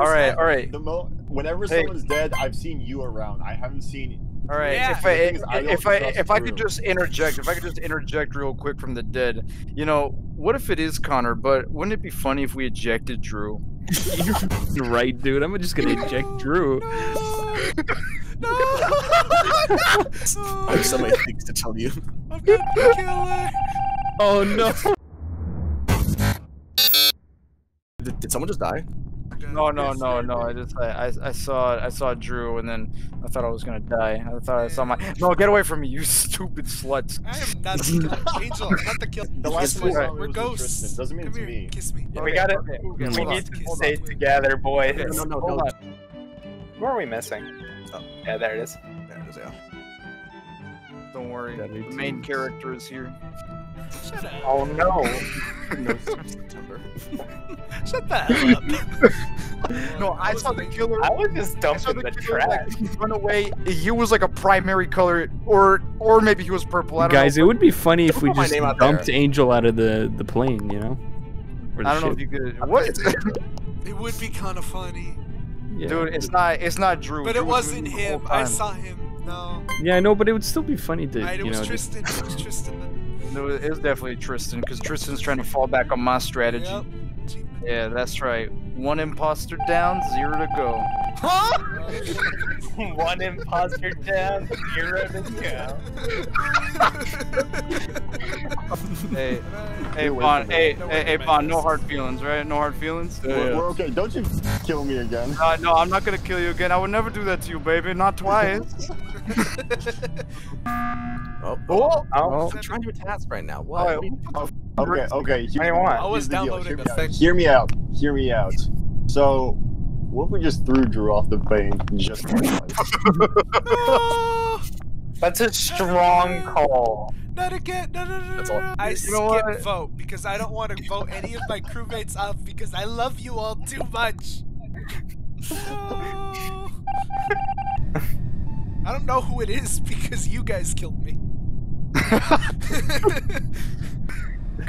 All right, all right, The mo whenever Hey. someone's dead, I've seen you around. I haven't seen. all right. Yeah. If I The I if I trust if I could just interject, if I could just interject real quick from the dead, you know, what if it is Connor? But wouldn't it be funny if we ejected Drew? You're right, dude. I'm just gonna eject Drew. No! I have so many things to tell you. I'm gonna kill her! Oh no. Did, did someone just die? No, no, no, no. I just I, I I saw I saw Drew and then I thought I was gonna die. I thought I saw my no. Get away from me, you stupid sluts. I am not the Angel, not the kill. The last time I Yes, saw right. We're it was with ghosts. Tristan. Doesn't mean Come to here, me. kiss me. We got it. Okay, We need to Kiss stay together, boys. No, no, no, Hold no. on. Who are we missing? Oh. Yeah, there it is. There it is, yeah. Don't worry. The main character is here. Shut up. Oh no. No, September. Shut the hell up. No, I saw the killer. I was just I saw dumping the killer, trash. like, run away. He was like a primary color, or or maybe he was purple. I don't Guys, it would be funny if Don't we just dumped there. Angel out of the the plane, you know? I don't know if you could. What? It would be kind of funny. Yeah. Dude, it's not. It's not Drew. But Drew it was wasn't with me the him. I saw him. No. Yeah, I know, but it would still be funny to, Alright, it you was know, just- Tristan. It was Tristan. No, it was definitely Tristan because Tristan's trying to fall back on my strategy. Yep. Yeah, that's right. One imposter down, zero to go. Huh? One imposter down, zero to go. Hey, hey, away Vaughn. from Hey, hey, worry hey, about No hard feelings, right? No hard feelings. We're, we're okay. Don't you kill me again. Uh, no, I'm not gonna kill you again. I would never do that to you, baby. Not twice. Oh, oh, Oh, I'm oh. trying to do a task right now. What? Alright, What Okay, okay. Hear, What do you want? I was here's downloading Hear me the out. thing. Hear me out. Hear me out. So, what if we just threw Drew off the plane just for That's a strong call. Not again. No, no, no, no, That's no. all. I You skip what? vote because I don't want to vote any of my crewmates off because I love you all too much. No. I don't know who it is because you guys killed me. Come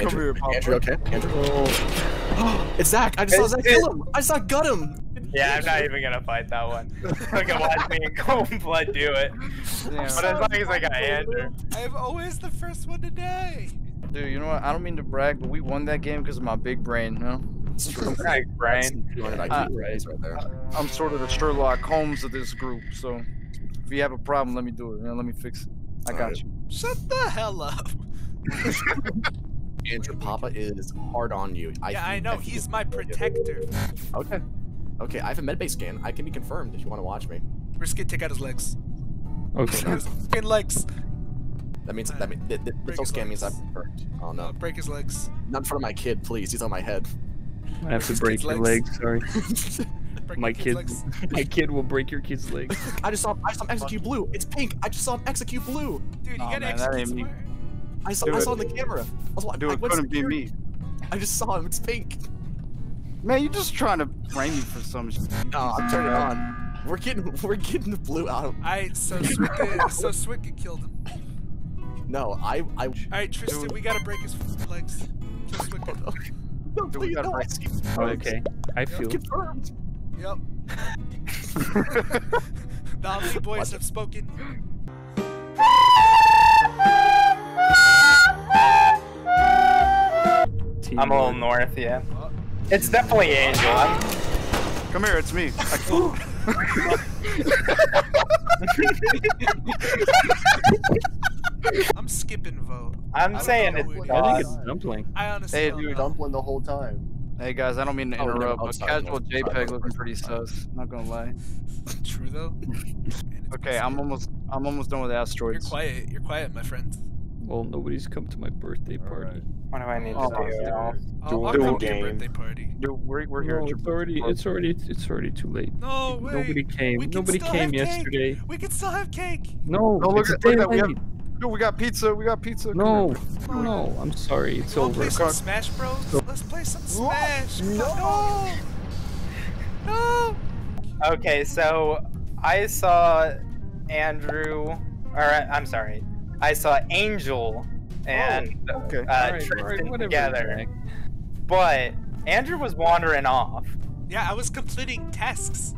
Andrew, here, Papa. Andrew, okay? Andrew. it's Zach. I just saw It- Zach it- kill him. I saw gut him. Yeah, I'm not even gonna fight that one. Look at watch me and Cold Blood do it. Damn. But as long as I got Andrew. I'm always the first one to die. Dude, you know what? I don't mean to brag, but we won that game because of my big brain. You know? It's true. Like, brain. 200 IQ raise right there. I'm sort of the Sherlock Holmes of this group. So, if you have a problem, let me do it. You know, let me fix it. I got Alright. you. Shut the hell up. Andrew, Papa is hard on you. I yeah, I think- know. think He's my protector. Okay. Okay, I have a medbay scan. I can be confirmed if you want to watch me. Risk it. Take out his legs. Okay. His fucking legs. That means that means the, the, Break the his scan means I'm legs. confirmed. Oh Uh, no, break his legs. not in front of my kid, please. He's on my head. I have to break kid's your legs. legs. Sorry. Break My kid, legs. my kid will break your kid's legs. I just saw I saw him execute blue. It's pink. I just saw him execute blue. Dude, you Aw, gotta man, execute ain't me. smart. I saw Dude, I saw it on the camera. I was like, Dude, I it went couldn't be me. I just saw him. It's pink. Man, you're just trying to frame me for some shit. No, I'm turning it on. We're getting we're getting the blue out. of- Alright, so Swicka, so Swicka killed him. No, I I. Alright, Tristan, Dude. we gotta break his legs. Kill Swicka. No, Dude, please, gotta no, I break- see. Okay. I feel. Confirmed. Yep. The Omnibois have spoken. I'm a little North. north, yeah. It's definitely Angel. I'm, Come here, it's me. I I'm skipping vote. I'm saying know it's it I think it's dumpling. I honestly Hey, don't dude, know. Dumpling the whole time. Hey guys, I don't mean to Oh, no, interrupt, I'm but sorry, casual no, JPEG looking sorry, pretty sorry. sus. Not gonna lie. True though. And it's Okay, I'm almost, I'm almost done with asteroids. You're quiet. You're quiet, my friend. Well, nobody's come to my birthday party. Alright. What do I need Oh, to do? dude. I'll, I'll Dude, come to your game. birthday party. Dude, we're, we're here. No, at your it's already, birthday it's already, it's already too late. No way. Nobody came. Nobody came have cake. yesterday. We can still have cake. No, No, look it's at- look that, we have- daylight. Dude, we got pizza. We got pizza. No, no, I'm sorry. It's You wanna over. play some Smash Bros? Go. Let's play some Smash. No. No. No. Okay, so I saw Andrew, or I'm sorry, I saw Angel and Okay. uh, Alright, Tristan alright, whatever, together, Jack. but Andrew was wandering off. Yeah, I was completing tasks.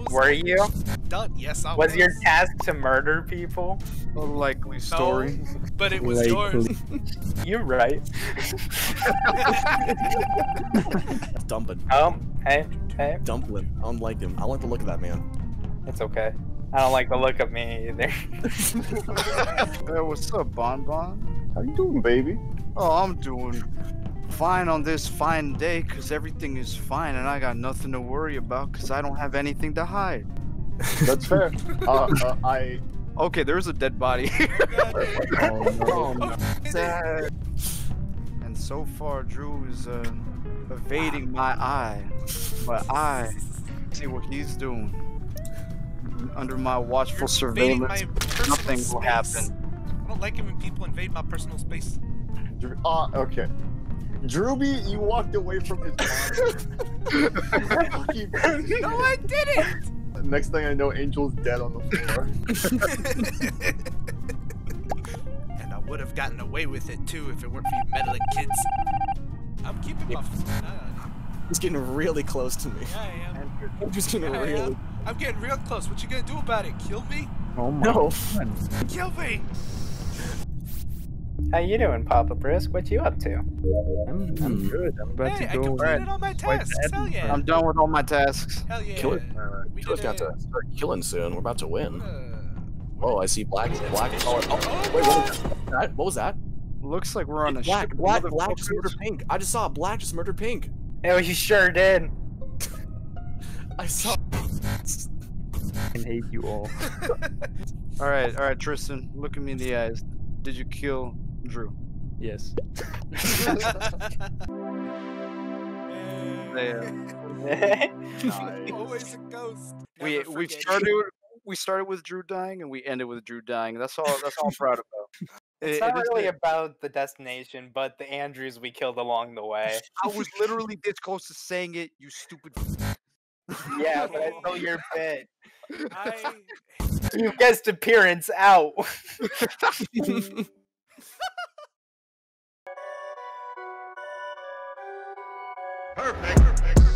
I was Were you? done? Yes, I Was was. your task to murder people? A likely story. No, But it was Like, yours. You're right. Dumping. Oh, hey, hey, Dumpling. I don't like him. I like the look of that man. it's okay. I don't like the look of me either. Hey, what's up, Bon Bon? How you doing, baby? Oh, I'm doing fine on this fine day because everything is fine and I got nothing to worry about because I don't have anything to hide. That's fair. uh, uh, I. Okay, there's a dead body. Oh, no. Sad. And so far, Drew is uh, evading my eye, but I see what he's doing. Under my watchful Invading my surveillance, personal nothing will happen. I don't like it when people invade my personal space. Drew, uh, okay. Drewby, you walked away from his body. No, I didn't. Next thing I know, Angel's dead on the floor. and I would have gotten away with it too if it weren't for you meddling kids. I'm keeping my. Uh, He's getting really close to me. yeah, I am. He's getting Yeah, I really. am. I'm getting real close. What you gonna do about it? Kill me? Oh my No. Kill me! How you doing, Papa Brisk? What you up to? I'm, I'm good. I'm about Hey, I to go. I completed all my tasks. Hell yeah. I'm done with all my tasks. Hell yeah. Kill it. We Killer's did got it. to start killing soon. We're about to win. Uh, Oh, I see black. Black. Oh, oh, wait, what was that? What was that? Looks like we're on a Black. ship. Black. Black just murdered pink. I just saw black just murdered pink. Oh, you sure did. I saw. I hate you all. All right, all right, Tristan, look at me in the eyes. Did you kill Drew? Yes. Always a ghost. we Never we forget. started we started with Drew dying and we ended with Drew dying. That's all. That's all I'm proud about. It's It- not it is- really about the destination, but the Andrews we killed along the way. I was literally this close to saying it. You stupid. Yeah, but I stole your bit. I... You guest appearance out. Perfect. Perfect.